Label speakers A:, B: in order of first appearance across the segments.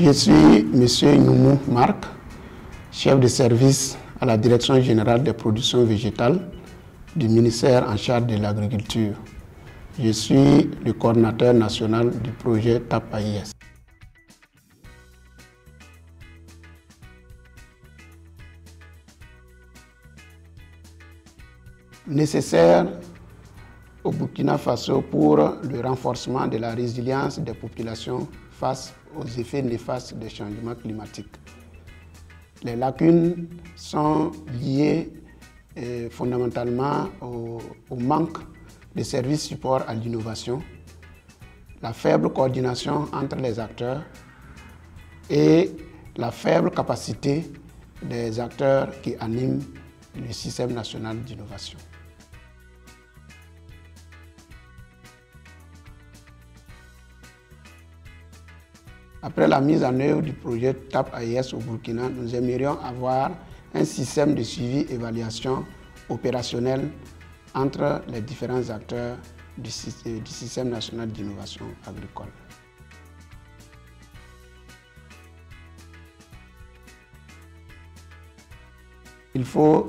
A: Je suis M. Noumou Marc, chef de service à la Direction générale des productions végétales du ministère en charge de l'agriculture. Je suis le coordinateur national du projet TAP AIS. Nécessaire au Burkina Faso pour le renforcement de la résilience des populations face aux effets néfastes des changements climatiques. Les lacunes sont liées euh, fondamentalement au, manque de services support à l'innovation, la faible coordination entre les acteurs et la faible capacité des acteurs qui animent le système national d'innovation. Après la mise en œuvre du projet TAP AIS au Burkina, nous aimerions avoir un système de suivi-évaluation opérationnel entre les différents acteurs du, système national d'innovation agricole. Il faut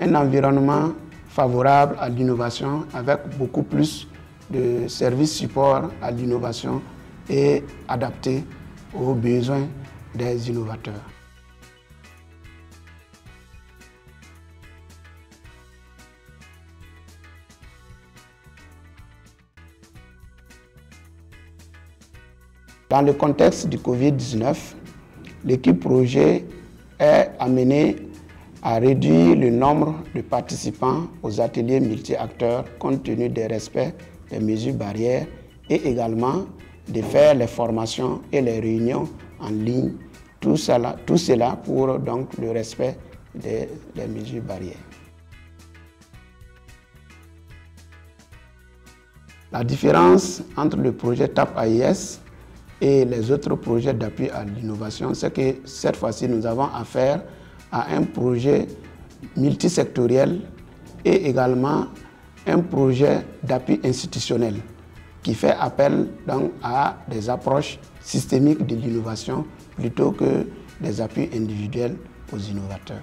A: un environnement favorable à l'innovation avec beaucoup plus de services support à l'innovation et adapté aux besoins des innovateurs. Dans le contexte du Covid-19, l'équipe projet est amenée à réduire le nombre de participants aux ateliers multi-acteurs compte tenu des respects des mesures barrières et également de faire les formations et les réunions en ligne, tout cela, tout cela pour donc, le respect des, des mesures barrières. La différence entre le projet TAP AIS et les autres projets d'appui à l'innovation, c'est que cette fois-ci, nous avons affaire à un projet multisectoriel et également un projet d'appui institutionnel qui fait appel donc à des approches systémiques de l'innovation plutôt que des appuis individuels aux innovateurs.